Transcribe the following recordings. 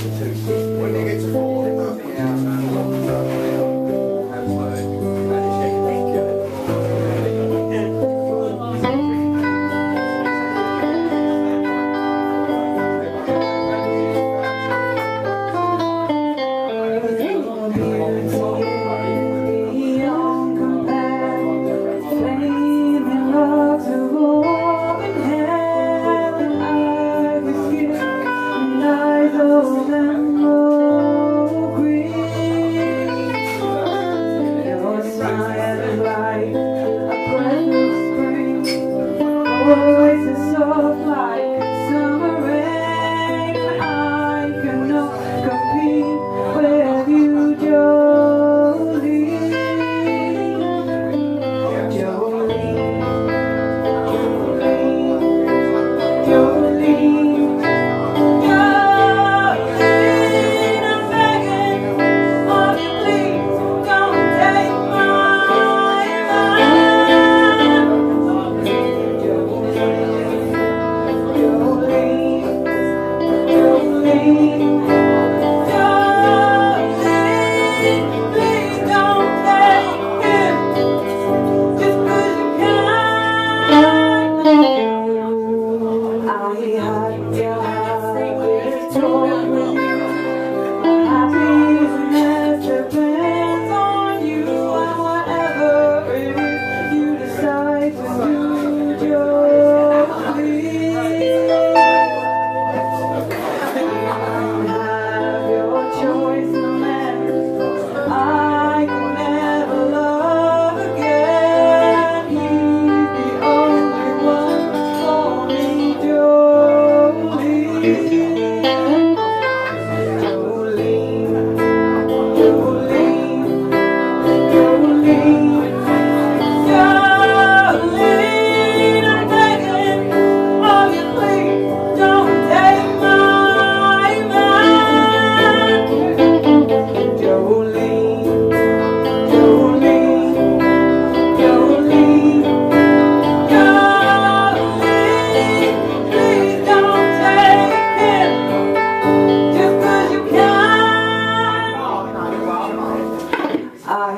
You and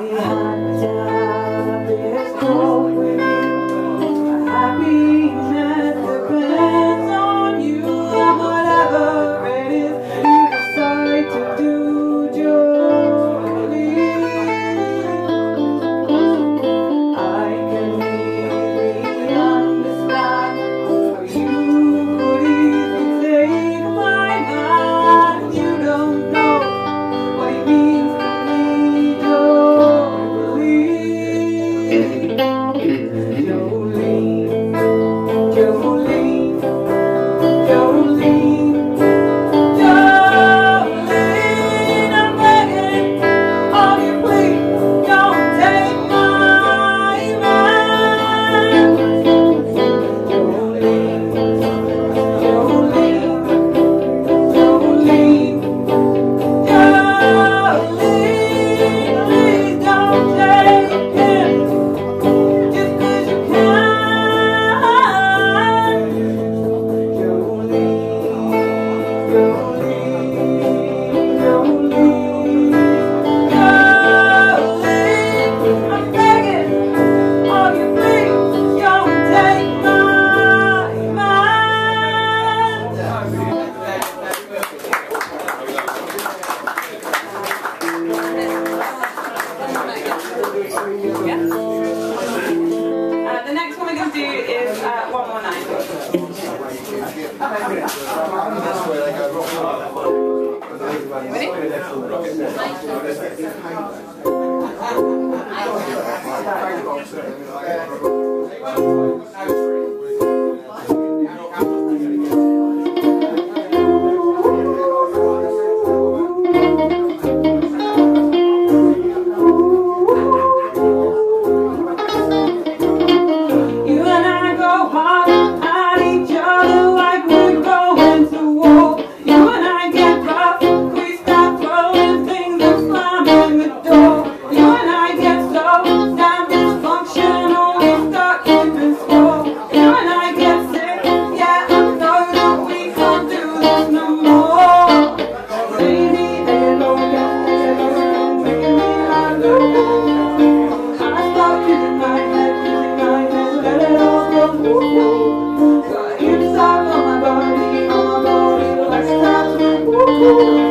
I get so damn Ooh.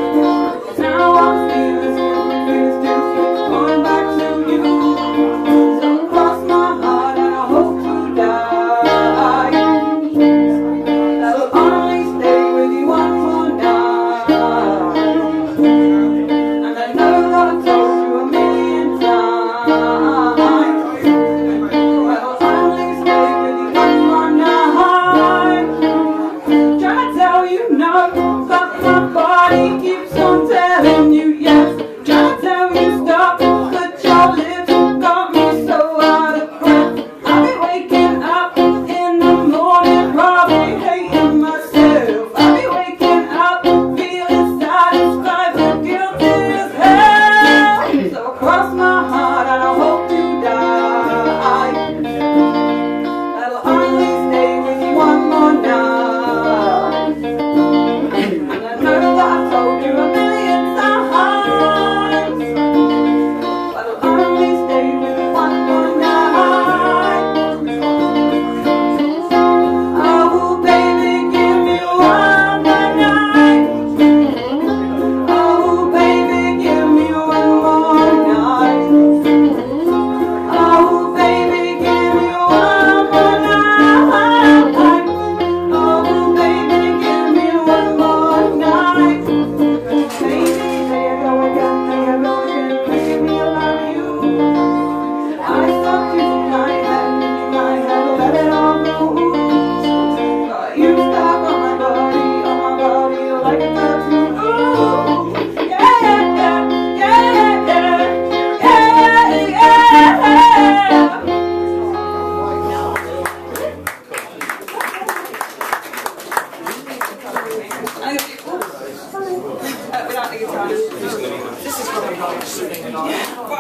but,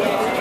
yeah.